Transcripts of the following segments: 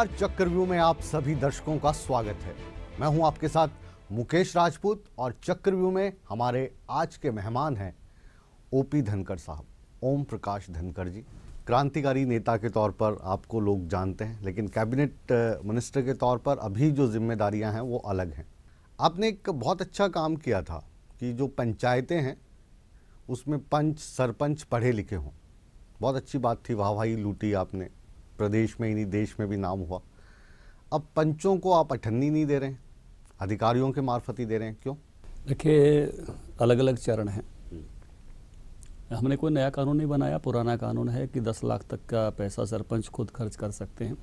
नमस्कार चक्रव्यूह में आप सभी दर्शकों का स्वागत है। मैं हूँ आपके साथ मुकेश राजपूत और चक्रव्यूह में हमारे आज के मेहमान हैं ओपी धनकर साहब। ओम प्रकाश धनकर जी। क्रांतिकारी नेता के तौर पर आपको लोग जानते हैं, लेकिन कैबिनेट मिनिस्टर के तौर पर अभी जो जिम्मेदारियाँ हैं वो अलग हैं। आपने एक बहुत अच्छा काम किया था कि जो पंचायतें हैं, उसमें पंच, सरपंच पढ़े लिखे हों। बहुत अच्छी बात थी, वाहवाही लूटी आपने। प्रदेश में ही नहीं देश में भी नाम हुआ। अब पंचों को आप अठन्नी नहीं दे रहे हैं अधिकारियों के मार्फत ही दे रहे हैं क्यों? देखिए अलग अलग चरण हैं। हमने कोई नया कानून नहीं बनाया पुराना कानून है कि 10 लाख तक का पैसा सरपंच खुद खर्च कर सकते हैं।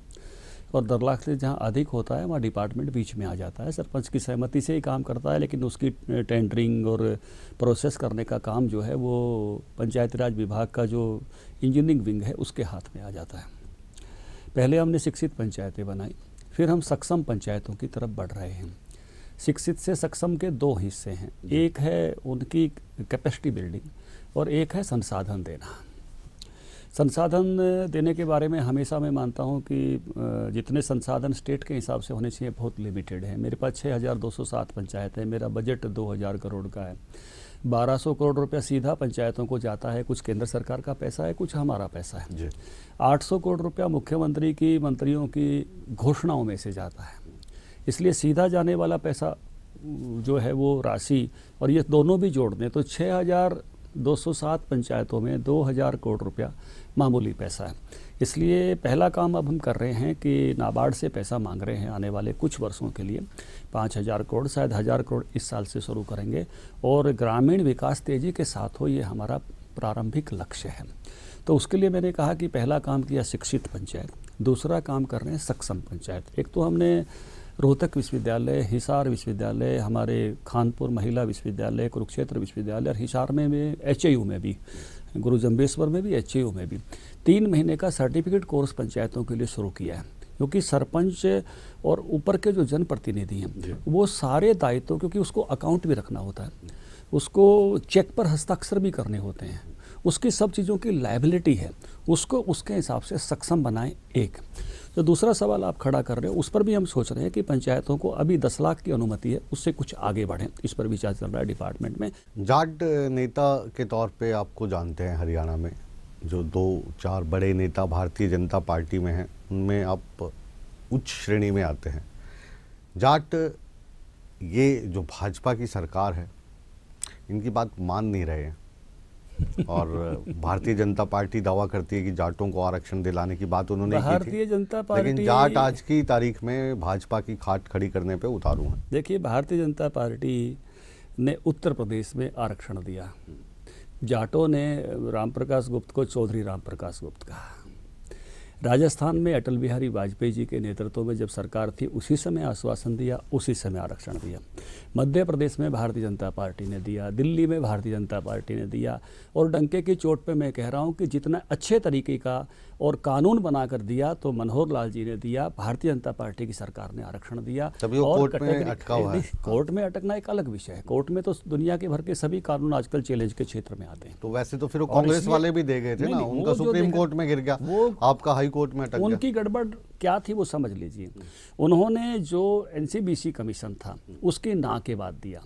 और दस लाख से जहाँ अधिक होता है वहाँ डिपार्टमेंट बीच में आ जाता है। सरपंच की सहमति से ही काम करता है लेकिन उसकी टेंडरिंग और प्रोसेस करने का काम जो है वो पंचायती राज विभाग का जो इंजीनियरिंग विंग है उसके हाथ में आ जाता है। पहले हमने शिक्षित पंचायतें बनाई फिर हम सक्षम पंचायतों की तरफ़ बढ़ रहे हैं। शिक्षित से सक्षम के दो हिस्से हैं। एक है उनकी कैपेसिटी बिल्डिंग और एक है संसाधन देना। संसाधन देने के बारे में हमेशा मैं मानता हूँ कि जितने संसाधन स्टेट के हिसाब से होने चाहिए बहुत लिमिटेड है। मेरे पास 6,207 पंचायत है मेरा बजट 2,000 करोड़ का है। 1200 करोड़ रुपया सीधा पंचायतों को जाता है कुछ केंद्र सरकार का पैसा है कुछ हमारा पैसा है। जी। 800 करोड़ रुपया मुख्यमंत्री की मंत्रियों की घोषणाओं में से जाता है। इसलिए सीधा जाने वाला पैसा जो है वो राशि और ये दोनों भी जोड़ दें तो 6,207 पंचायतों में 2,000 करोड़ रुपया मामूली पैसा है। इसलिए पहला काम अब हम कर रहे हैं कि नाबार्ड से पैसा मांग रहे हैं आने वाले कुछ वर्षों के लिए। पाँच हज़ार करोड़ शायद हज़ार करोड़ इस साल से शुरू करेंगे और ग्रामीण विकास तेज़ी के साथ हो ये हमारा प्रारंभिक लक्ष्य है। तो उसके लिए मैंने कहा कि पहला काम किया शिक्षित पंचायत दूसरा काम कर रहे हैं सक्षम पंचायत। एक तो हमने रोहतक विश्वविद्यालय हिसार विश्वविद्यालय हमारे खानपुर महिला विश्वविद्यालय कुरुक्षेत्र विश्वविद्यालय और हिसार में भी एच में भी गुरु जम्बेश्वर में भी एच में भी। तीन महीने का सर्टिफिकेट कोर्स पंचायतों के लिए शुरू किया है क्योंकि सरपंच और ऊपर के जो जनप्रतिनिधि हैं वो सारे दायित्व क्योंकि उसको अकाउंट भी रखना होता है उसको चेक पर हस्ताक्षर भी करने होते हैं उसकी सब चीज़ों की लाइबिलिटी है उसको उसके हिसाब से सक्षम बनाएँ एक। तो दूसरा सवाल आप खड़ा कर रहे हो, उस पर भी हम सोच रहे हैं कि पंचायतों को अभी दस लाख की अनुमति है, उससे कुछ आगे बढ़ें। इस पर विचार चल रहा है डिपार्टमेंट में। जाट नेता के तौर पर आपको जानते हैं हरियाणा में, जो दो, चार बड़े नेता भारतीय जनता पार्टी में हैं, उनमें आप उच्च श्रेणी में आते हैं। जाट, ये जो भाजपा की सरकार है, इनकी बात मान नहीं रहे हैं। और भारतीय जनता पार्टी दावा करती है कि जाटों को आरक्षण दिलाने की बात उन्होंने की थी। भारतीय जनता पार्टी लेकिन जाट आज की तारीख में भाजपा की खाट खड़ी करने पे उतारू हैं। देखिए भारतीय जनता पार्टी ने उत्तर प्रदेश में आरक्षण दिया। जाटों ने राम प्रकाश गुप्त को चौधरी राम प्रकाश गुप्त कहा। राजस्थान में अटल बिहारी वाजपेयी जी के नेतृत्व में जब सरकार थी, उसी समय आश्वासन दिया, उसी समय आरक्षण दिया। मध्य प्रदेश में भारतीय जनता पार्टी ने दिया, दिल्ली में भारतीय जनता पार्टी ने दिया, और डंके की चोट पे मैं कह रहा हूँ कि जितना अच्छे तरीके का और कानून बनाकर दिया तो मनोहर लाल जी ने दिया भारतीय जनता पार्टी की सरकार ने आरक्षण दिया। तभी और कोर्ट में अटका हुआ है। कोर्ट में अटकना एक अलग विषय है। कोर्ट में तो दुनिया के भर के सभी कानून आजकल चैलेंज के क्षेत्र में आते हैं। तो वैसे तो फिर कांग्रेस वाले भी दे गए थे ना उनका सुप्रीम कोर्ट में गिर गया। वो- आपका हाई कोर्ट में अटक उनकी गड़बड़ क्या थी वो समझ लीजिए। उन्होंने जो एनसीबीसी कमीशन था उसकी ना के बाद दिया।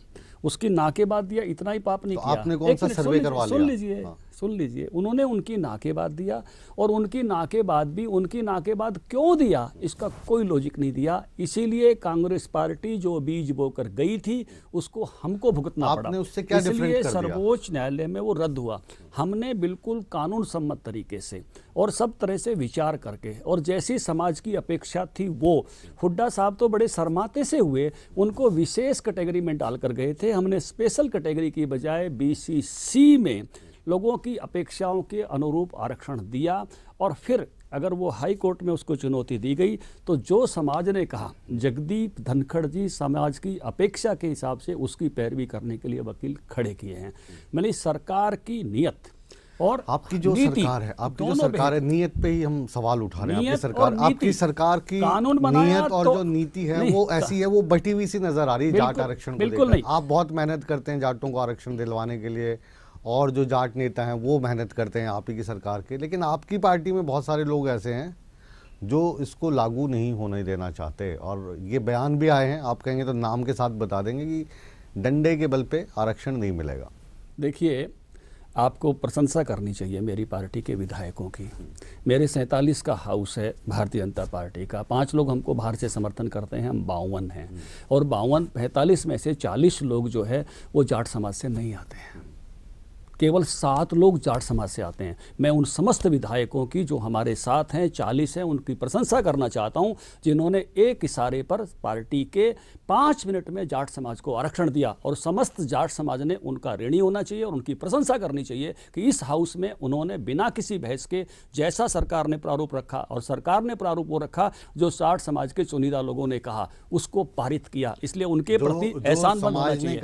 उसकी ना के बाद दिया इतना ही पाप नहीं तो किया। आपने कौन सा सर्वे करवा सुन लीजिए। हाँ। सुन लीजिए उन्होंने उनकी ना के बाद दिया और उनकी ना के बाद भी उनकी ना के बाद क्यों दिया? इसका कोई लॉजिक नहीं दिया। इसीलिए कांग्रेस पार्टी जो बीज बोकर गई थी उसको हमको भुगतना आपने पड़ा। उससे क्या इसलिए? सर्वोच्च न्यायालय में वो रद्द हुआ। हमने बिल्कुल कानून सम्मत तरीके से और सब तरह से विचार करके और जैसी समाज की अपेक्षा थी वो हुड्डा साहब तो बड़े शर्माते से हुए उनको विशेष कैटेगरी में डालकर गए थे। हमने स्पेशल कैटेगरी की बजाय बीसीसी में लोगों की अपेक्षाओं के अनुरूप आरक्षण दिया और फिर अगर वो हाई कोर्ट में उसको चुनौती दी गई तो जो समाज ने कहा जगदीप धनखड़ जी समाज की अपेक्षा के हिसाब से उसकी पैरवी करने के लिए वकील खड़े किए हैं मैंने सरकार की नियत और आपकी जो सरकार है आपकी जो सरकार है। नियत पे ही हम सवाल उठा रहे हैं आपकी सरकार आपकी सरकार की कानून नियत और तो- जो नीति है वो ऐसी है वो बटी हुई सी नज़र आ रही है जाट आरक्षण बिल्कुल नहीं। आप बहुत मेहनत करते हैं जाटों को आरक्षण दिलवाने के लिए और जो जाट नेता हैं, वो मेहनत करते हैं आप ही की सरकार के। लेकिन आपकी पार्टी में बहुत सारे लोग ऐसे हैं जो इसको लागू नहीं होने देना चाहते। और ये बयान भी आए हैं, आप कहेंगे तो नाम के साथ बता देंगे कि डंडे के बल पे आरक्षण नहीं मिलेगा। देखिए, आपको प्रशंसा करनी चाहिए मेरी पार्टी के विधायकों की। मेरे सैंतालीस का हाउस है भारतीय जनता पार्टी का। पाँच लोग हमको बाहर से समर्थन करते हैं, हम बावन हैं। और बावन, पैंतालीस में से चालीस लोग जो है, वो जाट समाज से नहीं आते हैं। केवल सात लोग जाट समाज से आते हैं। मैं उन समस्त विधायकों की जो हमारे साथ हैं चालीस हैं उनकी प्रशंसा करना चाहता हूँ जिन्होंने एक इशारे पर पार्टी के पाँच मिनट में जाट समाज को आरक्षण दिया और समस्त जाट समाज ने उनका ऋणी होना चाहिए और उनकी प्रशंसा करनी चाहिए कि इस हाउस में उन्होंने बिना किसी बहस के जैसा सरकार ने प्रारूप रखा और सरकार ने प्रारूप वो रखा जो जाट समाज के चुनिंदा लोगों ने कहा उसको पारित किया। इसलिए उनके प्रति एहसान बनाना चाहिए।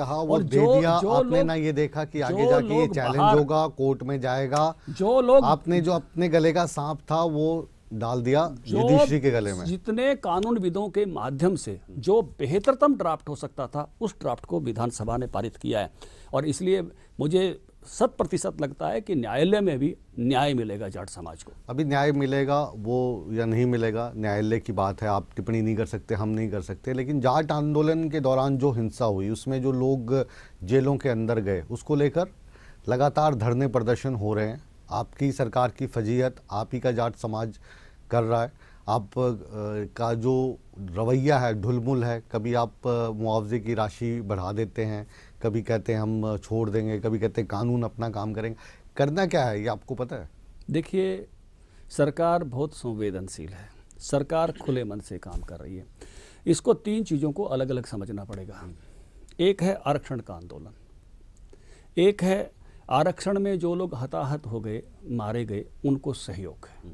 दे दिया आपने ना ये देखा कि आगे जाके चैलेंज होगा कोर्ट में जाएगा। जो लोग आपने जो अपने गले का सांप था वो डाल दिया युधिष्ठिर के गले में। जितने कानून विदों के माध्यम से जो बेहतरतम ड्राफ्ट हो सकता था उस ड्राफ्ट को विधानसभा ने पारित किया है। और इसलिए मुझे शत प्रतिशत लगता है कि न्यायालय में भी न्याय मिलेगा जाट समाज को। अभी न्याय मिलेगा वो या नहीं मिलेगा न्यायालय की बात है आप टिप्पणी नहीं कर सकते हम नहीं कर सकते। लेकिन जाट आंदोलन के दौरान जो हिंसा हुई उसमें जो लोग जेलों के अंदर गए उसको लेकर लगातार धरने प्रदर्शन हो रहे हैं। आपकी सरकार की फजीहत, आप ही का जाट समाज कर रहा है। आप का जो रवैया है, ढुलमुल है, कभी आप मुआवजे की राशि बढ़ा देते हैं, कभी कहते हैं हम छोड़ देंगे, कभी कहते हैं कानून अपना काम करेंगे। करना क्या है, ये आपको पता है? देखिए, सरकार बहुत संवेदनशील है। सरकार खुले मन से काम कर रही है। इसको तीन चीज़ों को अलग अलग समझना पड़ेगा। एक है आरक्षण का आंदोलन। एक है आरक्षण में जो लोग हताहत हो गए मारे गए उनको सहयोग है।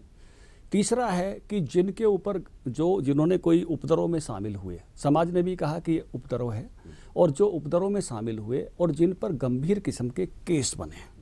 तीसरा है कि जिनके ऊपर जो जिन्होंने कोई उपद्रव में शामिल हुए समाज ने भी कहा कि ये उपद्रव है और जो उपद्रव में शामिल हुए और जिन पर गंभीर किस्म के केस बने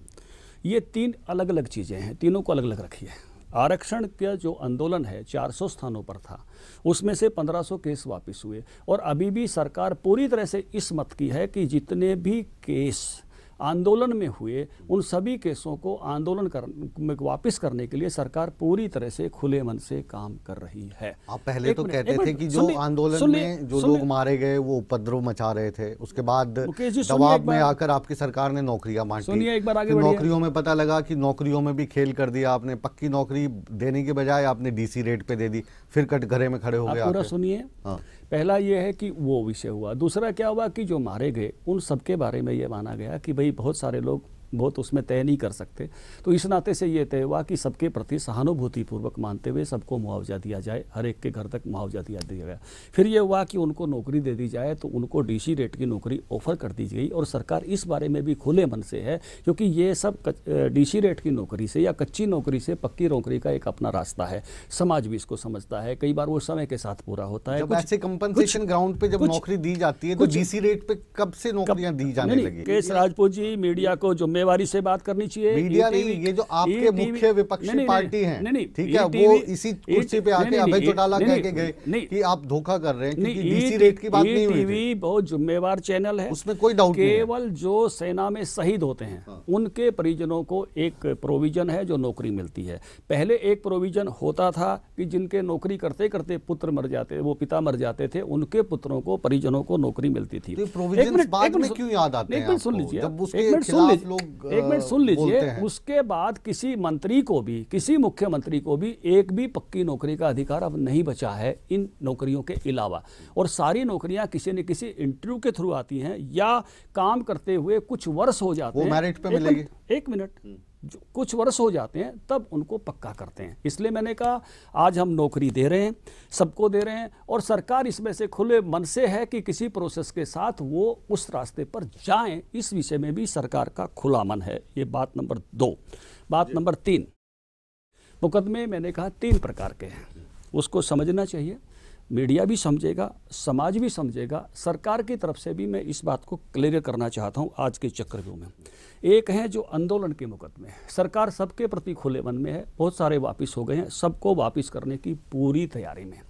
ये तीन अलग अलग चीज़ें हैं तीनों को अलग अलग रखिए आरक्षण का जो आंदोलन है 400 स्थानों पर था उसमें से 1500 केस वापस हुए और अभी भी सरकार पूरी तरह से इस मत की है कि जितने भी केस आंदोलन में हुए उन सभी केसों को आंदोलन कर में वापस करने के लिए सरकार पूरी तरह से खुले मन से काम कर रही है। आप पहले तो कहते थे कि जो आंदोलन में जो लोग मारे गए वो उपद्रव मचा रहे थे। उसके बाद दबाव में आकर आपकी सरकार ने नौकरियाँ बांटी। एक बार आगे नौकरियों में पता लगा कि नौकरियों में भी खेल कर दिया आपने पक्की नौकरी देने के बजाय आपने डीसी रेट पे दे दी फिर कटघरे में खड़े हो गए पूरा सुनिए। हाँ। पहला ये है कि वो विषय हुआ। दूसरा क्या हुआ कि जो मारे गए, उन सबके बारे में ये माना गया कि भाई बहुत सारे लोग बहुत उसमें तय नहीं कर सकते। तो इस नाते से ये तय हुआ कि सबके प्रति सहानुभूतिपूर्वक मानते हुए सबको मुआवजा दिया जाए हर एक के घर तक मुआवजा दिया दिया गया। फिर ये हुआ कि उनको नौकरी दे दी जाए तो उनको डीसी रेट की नौकरी ऑफ़र कर दी गई और सरकार इस बारे में भी खुले मन से है क्योंकि ये सब डीसी रेट की नौकरी से या कच्ची नौकरी से पक्की नौकरी का एक अपना रास्ता है। समाज भी इसको समझता है। कई बार वो समय के साथ पूरा होता है। ऐसे कंपनसेशन ग्राउंड पे जब नौकरी दी जाती है तो डीसी रेट पे कब से नौकरियाँ दी जाने लगी? केस राजपूत जी मीडिया को जुम्मे जिम्मेवारी से बात करनी चाहिए मीडिया नहीं ये जो आपके मुख्य विपक्षी पार्टी है ठीक है वो इसी कुर्सी पे आके अभय चौटाला कह के गए कि आप धोखा कर रहे हैं क्योंकि डीसी रेट की बात नहीं हुई थी। बहुत जिम्मेवार चैनल है। उसमें कोई डाउट नहीं केवल जो सेना में शहीद होते हैं हाँ। उनके परिजनों को एक प्रोविज़न है जो नौकरी मिलती है। पहले एक प्रोविज़न होता था कि जिनके नौकरी करते करते पुत्र मर जाते वो पिता मर जाते थे उनके पुत्रों को परिजनों को नौकरी मिलती थी। प्रोविज़न बाद में क्यों याद आते हैं सुन लीजिए एक मिनट सुन लीजिए उसके बाद किसी मंत्री को भी किसी मुख्यमंत्री को भी एक भी पक्की नौकरी का अधिकार अब नहीं बचा है इन नौकरियों के अलावा। और सारी नौकरियाँ किसी न किसी इंटरव्यू के थ्रू आती हैं या काम करते हुए कुछ वर्ष हो जाते हैं। मेरिट पे मिलेगी। एक मिनट। कुछ वर्ष हो जाते हैं तब उनको पक्का करते हैं। इसलिए मैंने कहा आज हम नौकरी दे रहे हैं सबको दे रहे हैं और सरकार इसमें से खुले मन से है कि किसी प्रोसेस के साथ वो उस रास्ते पर जाएँ इस विषय में भी सरकार का खुला मन है। ये बात नंबर दो। बात नंबर तीन। मुकदमे मैंने कहा तीन प्रकार के हैं। उसको समझना चाहिए। मीडिया भी समझेगा, समाज भी समझेगा। सरकार की तरफ़ से भी मैं इस बात को क्लियर करना चाहता हूँ आज के चक्रव्यूह में। एक है जो आंदोलन के मुकदमे हैं। सरकार सबके प्रति खुले मन में है, बहुत सारे वापस हो गए हैं, सबको वापस करने की पूरी तैयारी में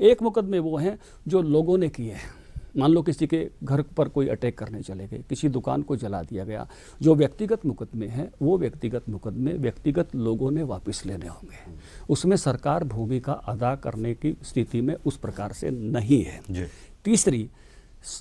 एक मुकदमे वो हैं जो लोगों ने किए हैं। मान लो किसी के घर पर कोई अटैक करने चले गए किसी दुकान को जला दिया गया जो व्यक्तिगत मुकदमे हैं वो व्यक्तिगत मुकदमे व्यक्तिगत लोगों ने वापस लेने होंगे। उसमें सरकार भूमिका अदा करने की स्थिति में उस प्रकार से नहीं है। तीसरी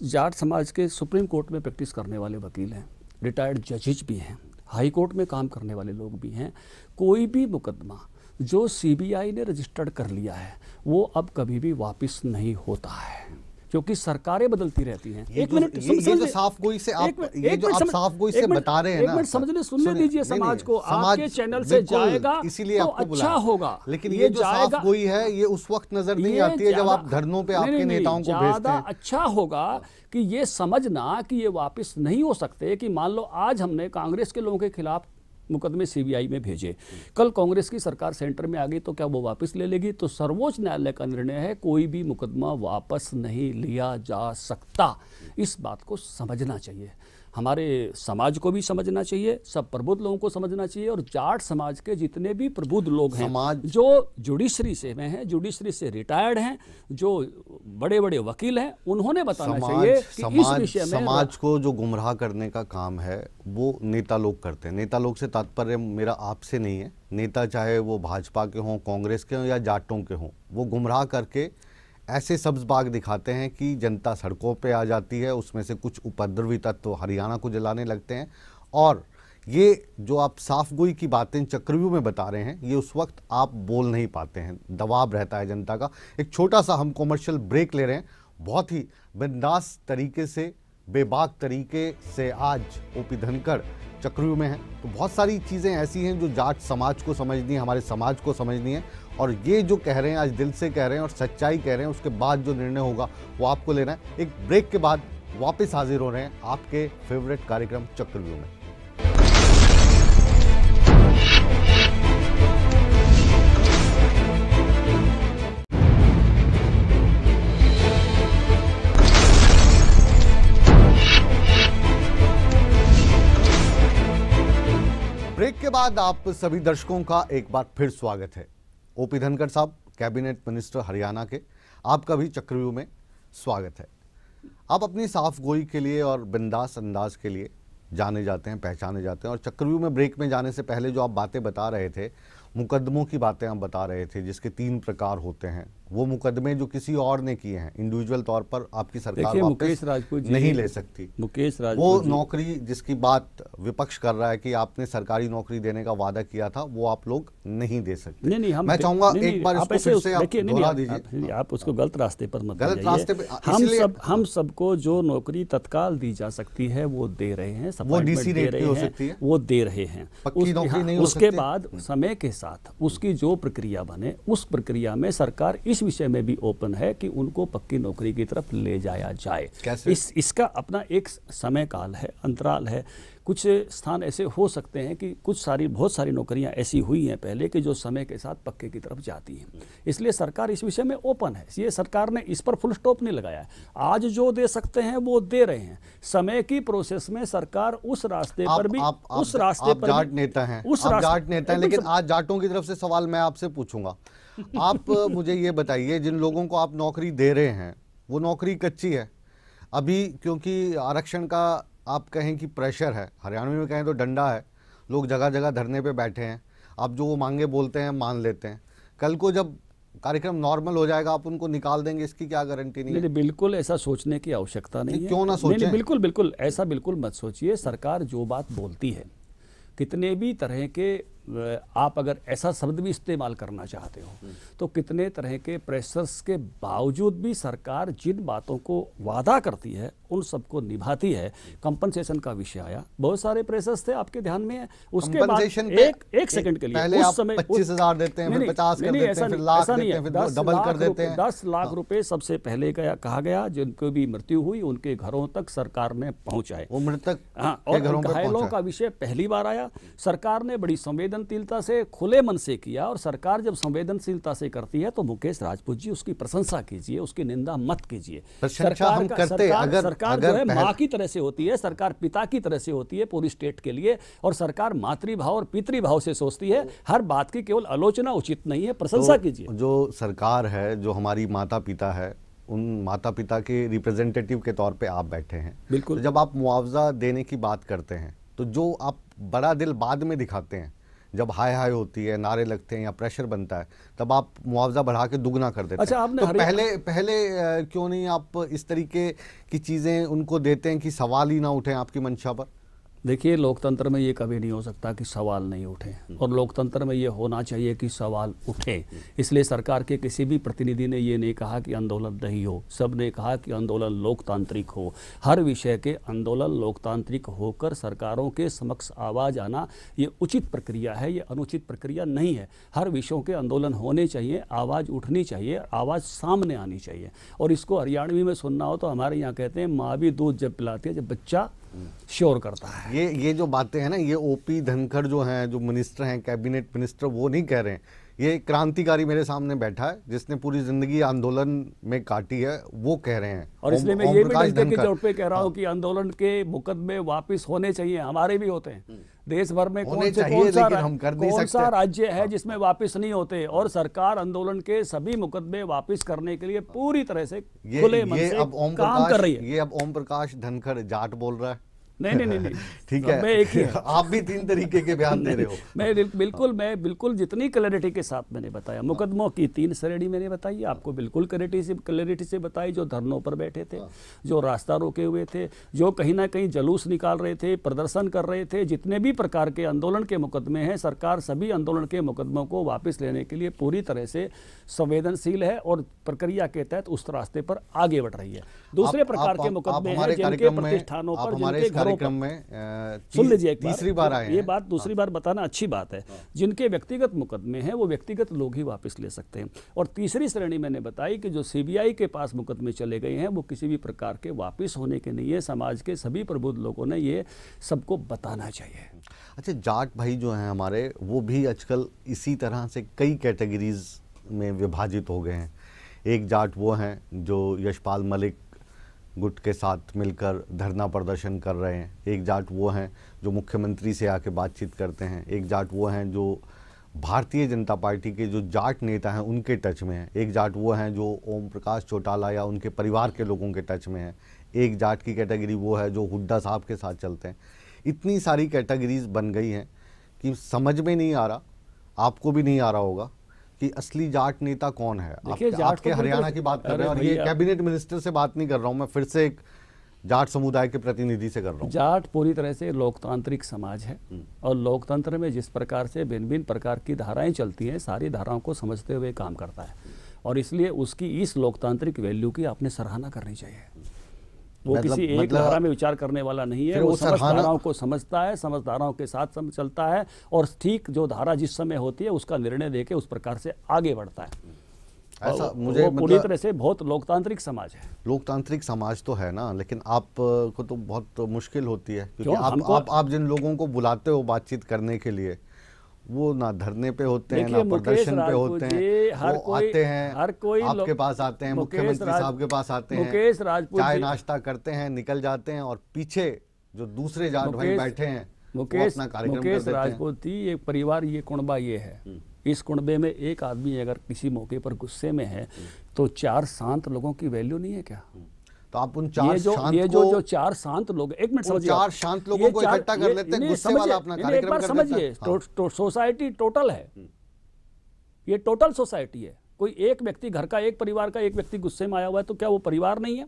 जाट समाज के सुप्रीम कोर्ट में प्रैक्टिस करने वाले वकील हैं रिटायर्ड जजेज भी हैं हाई कोर्ट में काम करने वाले लोग भी हैं। कोई भी मुकदमा जो सीबीआई ने रजिस्टर्ड कर लिया है वो अब कभी भी वापस नहीं होता है। क्योंकि सरकारें बदलती रहती हैं। ये- ये जो साफ़ गोई से आप- ये जो आप साफ़ गोई से बता रहे हैं ना, एक मिनट समझने सुनने दीजिए समाज को। आपके चैनल से जाएगा इसीलिए तो आपको अच्छा होगा। लेकिन ये जो साफ़ गोई है ये उस वक्त नज़र नहीं आती है जब आप धरनों पे आपके नेताओं को ज़्यादा भेजते हैं। अच्छा होगा कि ये समझना कि ये वापस नहीं हो सकते कि मान लो आज हमने कांग्रेस के लोगों के खिलाफ मुकदमे सीबीआई में भेजे। कल कांग्रेस की सरकार सेंटर में आ गई तो क्या वो वापस ले लेगी? तो सर्वोच्च न्यायालय का निर्णय है, कोई भी मुकदमा वापस नहीं लिया जा सकता। इस बात को समझना चाहिए। हमारे समाज को भी समझना चाहिए सब प्रबुद्ध लोगों को समझना चाहिए और जाट समाज के जितने भी प्रबुद्ध लोग हैं समाज- जो जुडिशरी से में हैं जुडिशरी से रिटायर्ड हैं जो बड़े बड़े वकील हैं उन्होंने बताना समाज, चाहिए समाज कि इस समाज विषय में समाज को जो गुमराह करने का काम है वो नेता लोग करते हैं। नेता लोग से तात्पर्य मेरा आपसे नहीं है। नेता चाहे वो भाजपा के हों कांग्रेस के हों या जाटों के हों वो गुमराह करके ऐसे सब्ज बाग दिखाते हैं कि जनता सड़कों पे आ जाती है, उसमें से कुछ उपद्रवी तत्व हरियाणा को जलाने लगते हैं। और ये जो आप साफ़ गोई की बातें चक्रव्यूह में बता रहे हैं, ये उस वक्त आप बोल नहीं पाते हैं। दबाव रहता है जनता का। एक छोटा सा हम कॉमर्शियल ब्रेक ले रहे हैं। बहुत ही बिंदास तरीके से, बेबाक तरीके से आज ओपी धनखड़ चक्रव्यूह में है। तो बहुत सारी चीज़ें ऐसी हैं जो जाट समाज को समझनी है, हमारे समाज को समझनी है। और ये जो कह रहे हैं, आज दिल से कह रहे हैं और सच्चाई कह रहे हैं, उसके बाद जो निर्णय होगा, वो आपको लेना है। एक ब्रेक के बाद वापस हाजिर हो रहे हैं आपके फेवरेट कार्यक्रम चक्रव्यूह में। ब्रेक के बाद आप सभी दर्शकों का एक बार फिर स्वागत है। ओपी धनखड़ साहब, कैबिनेट मिनिस्टर हरियाणा के आपका भी चक्रव्यूह में स्वागत है। आप अपनी साफ़ गोई के लिए और बिंदास अंदाज के लिए जाने जाते हैं, पहचाने जाते हैं और चक्रव्यूह में ब्रेक में जाने से पहले जो आप बातें बता रहे थे, मुकदमों की बातें आप बता रहे थे, जिसके तीन प्रकार होते हैं वो मुकदमे जो किसी और ने किए हैं इंडिविजुअल तौर पर आपकी सरकार मुकेश राजपूत नहीं ले सकती। मुकेश वो राजपूत जी- नौकरी जिसकी बात विपक्ष कर रहा है कि आपने सरकारी नौकरी देने का वादा किया था वो आप लोग नहीं दे सकते। नहीं नहीं हम मैं चाहूँगा एक बार आप इसको से आप दोहरा दीजिए। आप उसको गलत रास्ते पर मत गलत रास्ते पे- हम सब हम सबको जो नौकरी तत्काल दी जा सकती है वो दे रहे हैं वो दे रहे हो सकती है? वो दे रहे हैं। पक्की नौकरी हाँ, नहीं उसके बाद समय के साथ उसकी जो प्रक्रिया बने उस प्रक्रिया में सरकार इस विषय में भी ओपन है कि उनको पक्की नौकरी की तरफ़ ले जाया जाए। कैसे? इस इसका अपना एक समय काल है अंतराल है। कुछ स्थान ऐसे हो सकते हैं कि कुछ सारी बहुत सारी नौकरियाँ ऐसी हुई हैं पहले कि जो समय के साथ पक्के की तरफ़ जाती हैं। इसलिए सरकार इस विषय में ओपन है। ये सरकार ने इस पर फुल स्टॉप नहीं लगाया आज जो दे सकते हैं वो दे रहे हैं। समय की प्रोसेस में सरकार उस रास्ते आप, पर भी आप, आप, उस रास्ते आप पर जाट नेता हैं। उस जाट नेता हैं लेकिन आज जाटों की तरफ़ से सवाल मैं आपसे पूछूँगा। आप मुझे ये बताइए जिन लोगों को आप नौकरी दे रहे हैं वो नौकरी कच्ची है? अभी क्योंकि आरक्षण का आप कहें कि प्रेशर है हरियाणा में कहें तो डंडा है लोग जगह जगह धरने पे बैठे हैं आप जो वो मांगे बोलते हैं मान लेते हैं। कल को जब कार्यक्रम नॉर्मल हो जाएगा आप उनको निकाल देंगे इसकी क्या गारंटी नहीं नहीं है? बिल्कुल ऐसा सोचने की आवश्यकता नहीं नहीं, है। क्यों ना नहीं, सोचें? बिल्कुल बिल्कुल ऐसा बिल्कुल मत सोचिए। सरकार जो बात बोलती है कितने भी तरह के आप अगर ऐसा शब्द भी इस्तेमाल करना चाहते हो तो कितने तरह के प्रेशर्स के बावजूद भी सरकार जिन बातों को वादा करती है उन सबको निभाती है। कंपनसेशन का विषय आया। बहुत सारे प्रेशर्स थे आपके ध्यान में? है उसके बाद एक एक सेकंड के लिए। पहले उस समय उस- 25,000 देते हैं, 50 कर देते हैं, नहीं, लाख नहीं देते है। दस डबल कर लाख देते हैं। दस लाख रुपए सबसे पहले कहा गया जिनको भी मृत्यु हुई उनके घरों तक सरकार ने पहुँचाए। वो मृतक हाँ और घायलों का विषय पहली बार आया। सरकार ने बड़ी संवेदनशीलता से खुले मन से किया और सरकार जब संवेदनशीलता से करती है तो मुकेश राजपूत जी उसकी प्रशंसा कीजिए उसकी निंदा मत कीजिए। प्रशंसा हम करते, सरकार, अगर- सरकार अगर जो है माँ की तरह से होती है सरकार पिता की तरह से होती है पूरी स्टेट के लिए और सरकार मातृभाव और पितृभाव से सोचती है। हर बात की केवल आलोचना उचित नहीं है प्रशंसा कीजिए। जो सरकार है जो हमारी माता पिता है उन माता पिता के रिप्रेजेंटेटिव के तौर पे आप बैठे हैं। बिल्कुल। तो जब आप मुआवजा देने की बात करते हैं तो जो आप बड़ा दिल बाद में दिखाते हैं जब हाई हाई होती है नारे लगते हैं या प्रेशर बनता है तब आप मुआवजा बढ़ा के दुगना कर देते अच्छा, हैं। आपने तो पहले पहले क्यों नहीं आप इस तरीके की चीज़ें उनको देते हैं कि सवाल ही ना उठे आपकी मंशा पर? देखिए, लोकतंत्र में ये कभी नहीं हो सकता कि सवाल नहीं उठे और लोकतंत्र में ये होना चाहिए कि सवाल उठे। इसलिए सरकार के किसी भी प्रतिनिधि ने ये नहीं कहा कि आंदोलन नहीं हो। सबने कहा कि आंदोलन लोकतांत्रिक हो। हर विषय के आंदोलन लोकतांत्रिक होकर सरकारों के समक्ष आवाज़ आना ये उचित प्रक्रिया है, ये अनुचित प्रक्रिया नहीं है। हर विषयों के आंदोलन होने चाहिए, आवाज़ उठनी चाहिए, आवाज़ सामने आनी चाहिए। और इसको हरियाणवी में सुनना हो तो हमारे यहाँ कहते हैं, माँ भी दूध जब पिलाती है, जब बच्चा शोर करता है। ये ये जो बातें हैं ना ये ओपी धनखड़ जो हैं जो मिनिस्टर हैं कैबिनेट मिनिस्टर वो नहीं कह रहे हैं। ये क्रांतिकारी मेरे सामने बैठा है जिसने पूरी ज़िंदगी आंदोलन में काटी है वो कह रहे हैं। और इसलिए मैं ये भी की पे कह रहा हूँ कि आंदोलन के मुकदमे वापस होने चाहिए हमारे भी होते हैं। देश भर में हम्म। कौन से कौन सा हम कर नहीं कौन सा राज्य है जिसमें वापस नहीं होते? और सरकार आंदोलन के सभी मुकदमे वापस करने के लिए पूरी तरह से खुले मन से काम कर रही है। ये अब ओम प्रकाश धनखड़ जाट बोल रहा है। नहीं नहीं नहीं ठीक मैं है। एक ही आप भी तीन तरीके के बयान दे रहे हो। मैं बिल्कुल मैं बिल्कुल जितनी क्लैरिटी के साथ मैंने बताया मुकदमों की तीन श्रेणी मैंने बताई आपको बिल्कुल क्लैरिटी से क्लैरिटी से बताई जो धरनों पर बैठे थे जो रास्ता रोके हुए थे जो कहीं ना कहीं जलूस निकाल रहे थे प्रदर्शन कर रहे थे जितने भी प्रकार के आंदोलन के मुकदमे हैं सरकार सभी आंदोलन के मुकदमों को वापस लेने के लिए पूरी तरह से संवेदनशील है और प्रक्रिया के तहत उस रास्ते पर आगे बढ़ रही है। दूसरे प्रकार के मुकदमे हैं जिनके प्रतिष्ठानों पर जिनके कार्यक्रम में सुन लीजिए तीसरी बार आए ये बात दूसरी बार बताना अच्छी बात है। जिनके व्यक्तिगत मुकदमे हैं वो व्यक्तिगत लोग ही वापस ले सकते हैं। और तीसरी श्रेणी मैंने बताई कि जो सीबीआई के पास मुकदमे चले गए हैं वो किसी भी प्रकार के वापस होने के नहीं है। समाज के सभी प्रबुद्ध लोगों ने ये सबको बताना चाहिए। अच्छा जाट भाई जो हैं हमारे वो भी आजकल इसी तरह से कई कैटेगरीज में विभाजित हो गए हैं। एक जाट वो हैं जो यशपाल मलिक गुट के साथ मिलकर धरना प्रदर्शन कर रहे हैं। एक जाट वो हैं जो मुख्यमंत्री से आके बातचीत करते हैं। एक जाट वो हैं जो भारतीय जनता पार्टी के जो जाट नेता हैं, उनके टच में हैं। एक जाट वो हैं जो ओम प्रकाश चौटाला या उनके परिवार के लोगों के टच में हैं। एक जाट की कैटेगरी वो है जो हुड्डा साहब के साथ चलते हैं। इतनी सारी कैटेगरीज बन गई हैं कि समझ में नहीं आ रहा, आपको भी नहीं आ रहा होगा कि असली जाट नेता कौन है? आपके, जाट आपके तो हरियाणा की बात कर रहे हैं और ये कैबिनेट मिनिस्टर से बात नहीं कर रहा हूँ मैं फिर से एक जाट समुदाय के प्रतिनिधि से कर रहा हूँ। जाट पूरी तरह से लोकतांत्रिक समाज है और लोकतंत्र में जिस प्रकार से भिन्न भिन्न प्रकार की धाराएँ चलती हैं सारी धाराओं को समझते हुए काम करता है। और इसलिए उसकी इस लोकतांत्रिक वैल्यू की आपने सराहना करनी चाहिए। वो मतलब- किसी एक मतलब- धारा में विचार करने वाला नहीं है वो धाराओं को समझता है समस्त धाराओं के साथ सम चलता है और ठीक जो धारा जिस समय होती है उसका निर्णय देके उस प्रकार से आगे बढ़ता है। ऐसा मुझे वो पूरी मतलब तरह से बहुत लोकतांत्रिक समाज है। लोकतांत्रिक समाज तो है ना लेकिन आप को तो बहुत मुश्किल होती है क्योंकि आप, आप आप जिन लोगों को बुलाते हो बातचीत करने के लिए वो ना धरने पे होते हैं ना प्रदर्शन पे होते हैं हर वो कोई- आते हैं हर कोई आपके पास आते हैं मुख्यमंत्री साहब के पास आते हैं मुकेश राजपूत चाय नाश्ता करते हैं निकल जाते हैं और पीछे जो दूसरे जाट भाई बैठे हैं मुकेश मुकेश राजपूत ये परिवार ये कुणबा ये है। इस कुणबे में एक आदमी अगर किसी मौके पर गुस्से में है तो चार शांत लोगों की वैल्यू नहीं है क्या? तो आप उन चार ये जो शांत ये जो को जो चार शांत लोग एक मिनट समझिए चार शांत लोगों को इकट्ठा कर लेते हैं, गुस्से वाला अपना कार्यक्रम कर देता है। समझिए। तो, तो सोसाइटी टोटल है ये टोटल सोसाइटी है कोई एक व्यक्ति घर का एक परिवार का एक व्यक्ति गुस्से में आया हुआ है तो क्या वो परिवार नहीं है?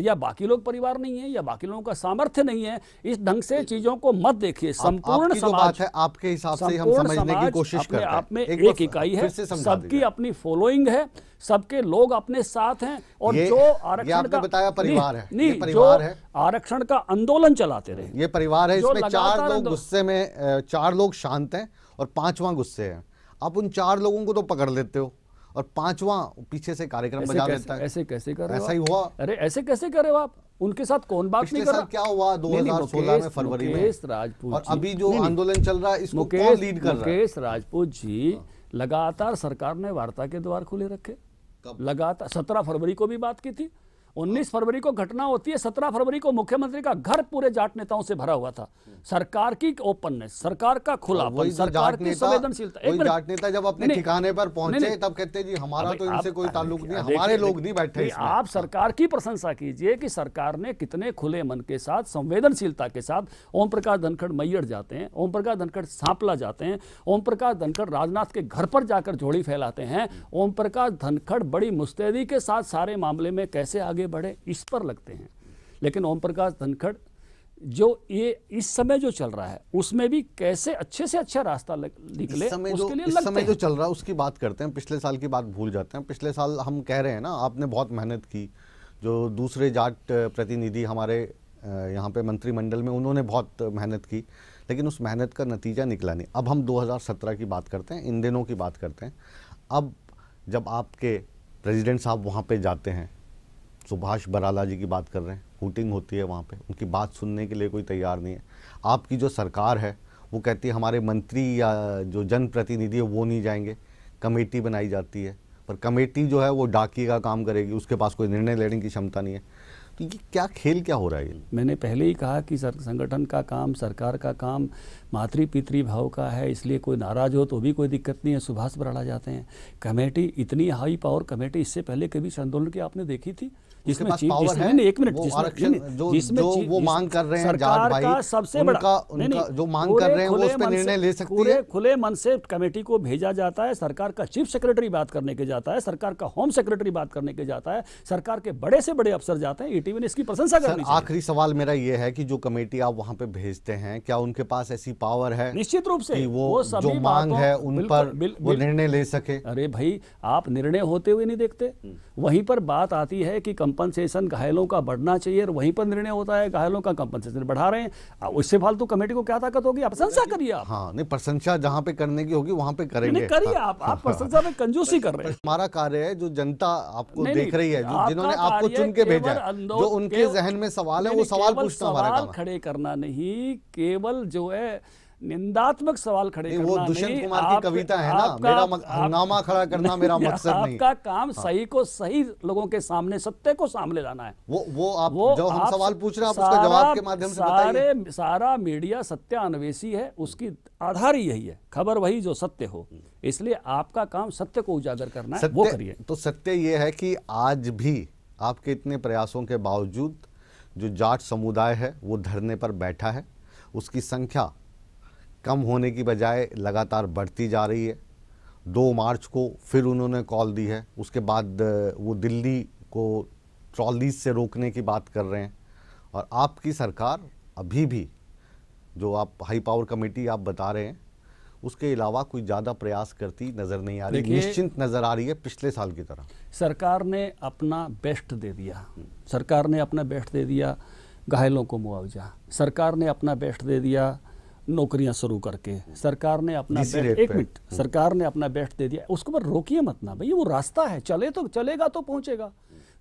या बाकी लोग परिवार नहीं है या बाकी लोगों का सामर्थ्य नहीं है? इस ढंग से चीज़ों को मत देखिए। संपूर्ण समाज है आपके हिसाब से हम समझने की कोशिश करते हैं। आप में एक एक, इकाई है। सबकी अपनी फॉलोइंग है सबके लोग अपने साथ हैं और ये- जो आरक्षण का बताया परिवार है। नहीं परिवार है। आरक्षण का आंदोलन चलाते रहे। ये परिवार है इसमें चार लोग गुस्से में चार लोग शांत हैं और पांचवा गुस्से हैं। आप उन चार लोगों को तो पकड़ लेते हो। और पांचवा पीछे से कार्यक्रम बजा कैसे, लेता है। ऐसे कैसे कर रहे ऐसा ही? हुआ। अरे ऐसे कैसे कर रहे हो आप? उनके साथ कौन बात नहीं कर रहा? क्या हुआ? नहीं, नहीं, 2016 में फरवरी में। मुकेश राजपूत और अभी जो आंदोलन चल रहा है इसको कौन लीड कर रहा है? मुकेश राजपूत जी लगातार सरकार ने वार्ता के द्वार खुले रखे। लगातार सत्रह फरवरी को भी बात की थी। उन्नीस फरवरी को घटना होती है सत्रह फरवरी को मुख्यमंत्री का घर पूरे जाट नेताओं से भरा हुआ था। सरकार की ओपननेस सरकार का खुलापन तो सरकार की संवेदनशीलता। एक जाट नेता जब अपने ठिकाने पर पहुँचे। तब कहते जी हमारा तो इनसे आप- कोई ताल्लुक नहीं हमारे लोग नहीं बैठे आप सरकार की प्रशंसा कीजिए कि सरकार ने कितने खुले मन के साथ संवेदनशीलता के साथ ओम प्रकाश धनखड़ मैयर जाते हैं ओम प्रकाश धनखड़ सांपला जाते हैं ओम प्रकाश धनखड़ राजनाथ के घर पर जाकर झोली फैलाते हैं ओम प्रकाश धनखड़ बड़ी मुस्तैदी के साथ सारे मामले में कैसे आगे बढ़े इस पर लगते हैं। लेकिन ओम प्रकाश धनखड़ जो ये इस समय जो चल रहा है उसमें भी कैसे अच्छे से अच्छा रास्ता निकले इस समय जो उसके लिए इस समय जो चल रहा है उसकी बात करते हैं पिछले साल की बात भूल जाते हैं। पिछले साल हम कह रहे हैं ना आपने बहुत मेहनत की जो दूसरे जाट प्रतिनिधि हमारे यहाँ पे मंत्रिमंडल में उन्होंने बहुत मेहनत की लेकिन उस मेहनत का नतीजा निकला नहीं। अब हम 2017 की बात करते हैं इन दिनों की बात करते हैं। अब जब आपके प्रेसिडेंट साहब वहाँ पे जाते हैं सुभाष बराला जी की बात कर रहे हैं। हूटिंग होती है वहाँ पे। उनकी बात सुनने के लिए कोई तैयार नहीं है। आपकी जो सरकार है, वो कहती है, हमारे मंत्री या जो जनप्रतिनिधि है, वो नहीं जाएँगे। कमेटी बनाई जाती है। पर कमेटी जो है, वो डाकी का काम करेगी। उसके पास कोई निर्णय लेने की क्षमता नहीं है। तो ये क्या खेल क्या हो रहा है ये? मैंने पहले ही कहा कि सर, संगठन का काम, सरकार का काम मातृ पितृ भाव का है इसलिए कोई नाराज़ हो तो भी कोई दिक्कत नहीं है सुभाष बराड़ा जाते हैं। कमेटी इतनी हाई पावर कमेटी इससे पहले कभी इस आंदोलन की आपने देखी थी? जिसमें- है, एक मिनट जिसमें- जिसमें वो मांग कर रहे हैं सरकार भाई, का सबसे उनका- बड़ा उनका जो मांग कर रहे हैं, वो उस निर्णय ले सकती है। खुले मन से कमेटी को भेजा जाता है सरकार का चीफ सेक्रेटरी बात करने के जाता है सरकार का होम सेक्रेटरी बात करने के जाता है सरकार के बड़े से बड़े अफसर जाते हैं ईटीवी ने इसकी प्रशंसा करनी आखिरी सवाल मेरा ये है कि जो कमेटी आप वहाँ पे भेजते हैं क्या उनके पास ऐसी पावर है निश्चित रूप से वो, वो सभी जो मांग है उन बिल्कुल, पर बिल- वो निर्णय ले सके। अरे भाई आप निर्णय होते हुए नहीं देखते। वहीं पर बात आती है कि कंपनसेशन घायलों का बढ़ना चाहिए और वहीं पर निर्णय होता है घायलों का कंपनसेशन बढ़ा रहे हैं। उससे फालतू कमेटी को क्या ताकत होगी? आप प्रशंसा करिए आप। हाँ नहीं प्रशंसा जहाँ पे करने की होगी वहाँ पे करेंगे। करिए आप। आप प्रशंसा में कंजूसी कर रहे हैं। हमारा कार्य है जो जनता आपको देख रही है जिन्होंने आपको चुन के भेजा है जो उनके जहन में सवाल है वो सवाल पूछना हमारा है। खड़े करना नहीं केवल जो है निंदात्मक सवाल खड़े नहीं, करना वो दुष्यंत कुमार की कविता है ना। आपका- मेरा हंगामा खड़ा करना मेरा मकसद नहीं। आपका काम सही को सही लोगों के सामने सत्य को सामने लाना है। वो वो आप वो जो हम आप सवाल पूछ रहे हैं आप उसका जवाब के माध्यम से बताइए। सारे सारा मीडिया सत्य अन्वेषी है उसकी आधार ही यही है। खबर वही जो सत्य हो। इसलिए आपका काम सत्य को उजागर करना है वो करिए। तो सत्य ये है कि आज भी आपके इतने प्रयासों के बावजूद जो जाट समुदाय है वो धरने पर बैठा है। उसकी संख्या कम होने की बजाय लगातार बढ़ती जा रही है। दो मार्च को फिर उन्होंने कॉल दी है। उसके बाद वो दिल्ली को ट्रॉलीज से रोकने की बात कर रहे हैं। और आपकी सरकार अभी भी जो आप हाई पावर कमेटी आप बता रहे हैं उसके अलावा कोई ज़्यादा प्रयास करती नज़र नहीं आ रही निश्चिंत नज़र आ रही है पिछले साल की तरह। सरकार ने अपना बेस्ट दे दिया। सरकार ने अपना बेस्ट दे दिया घायलों को मुआवजा। सरकार ने अपना बेस्ट दे दिया नौकरियाँ शुरू करके। सरकार ने अपना एक मिनट। सरकार ने अपना बेस्ट दे दिया। उसको पर रोकिए मत ना भैया वो रास्ता है। चले तो चलेगा तो पहुंचेगा।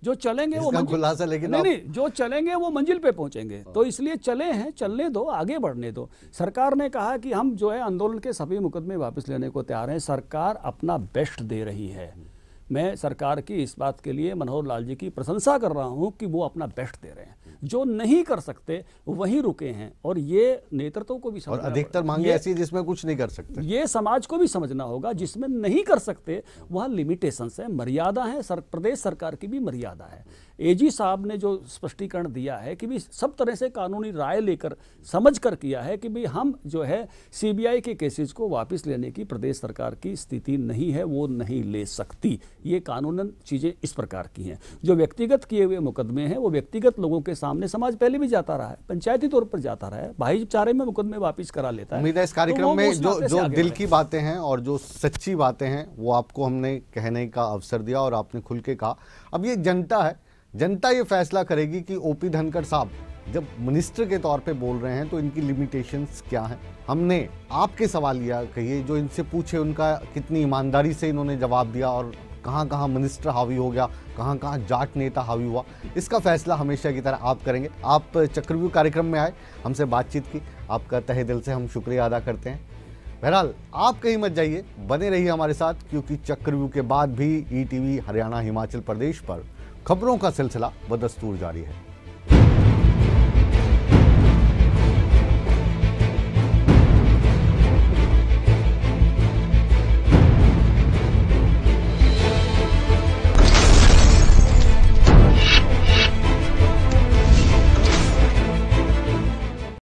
जो चलेंगे वो मंजिल- खुलासा लेकिन नहीं नहीं जो चलेंगे वो मंजिल पे पहुँचेंगे। तो इसलिए चले हैं चलने दो आगे बढ़ने दो। सरकार ने कहा कि हम जो है आंदोलन के सभी मुकदमे वापस लेने को तैयार हैं। सरकार अपना बेस्ट दे रही है। मैं सरकार की इस बात के लिए मनोहर लाल जी की प्रशंसा कर रहा हूँ कि वो अपना बेस्ट दे रहे हैं। जो नहीं कर सकते वही रुके हैं और ये नेतृत्व को भी और समझना अधिकतर मांगे ऐसी जिसमें कुछ नहीं कर सकते। ये समाज को भी समझना होगा जिसमें नहीं कर सकते वहाँ लिमिटेशंस है मर्यादा है सर, प्रदेश सरकार की भी मर्यादा है। एजी साहब ने जो स्पष्टीकरण दिया है कि भी सब तरह से कानूनी राय लेकर समझ कर किया है कि भाई हम जो है सीबीआई के केसेस को वापस लेने की प्रदेश सरकार की स्थिति नहीं है वो नहीं ले सकती। ये कानूनन चीज़ें इस प्रकार की हैं। जो व्यक्तिगत किए हुए मुकदमे हैं वो व्यक्तिगत लोगों के सामने समाज पहले भी जाता रहा है पंचायती तौर पर जाता रहा है भाईचारे में मुकदमे वापिस करा लेता है। उम्मीद है इस तो कार्यक्रम में जो जो दिल की बातें हैं और जो सच्ची बातें हैं वो आपको हमने कहने का अवसर दिया और आपने खुल के कहा। अब ये जनता है जनता ये फैसला करेगी कि ओपी धनखड़ साहब, जब मिनिस्टर के तौर पे बोल रहे हैं तो इनकी लिमिटेशंस क्या हैं? हमने आपके सवाल या कहिए, जो इनसे पूछे उनका कितनी ईमानदारी से इन्होंने जवाब दिया और कहाँ कहाँ मिनिस्टर हावी हो गया कहाँ कहाँ जाट नेता हावी हुआ, इसका फैसला हमेशा की तरह आप करेंगे। आप चक्रव्यूह कार्यक्रम में आए, हमसे बातचीत की, आपका तहे दिल से हम शुक्रिया अदा करते हैं। बहरहाल, आप कहीं मत जाइए, बने रहिए हमारे साथ, क्योंकि चक्रव्यूह के बाद भी ईटीवी हरियाणा, हिमाचल प्रदेश पर खबरों का सिलसिला बदस्तूर जारी है।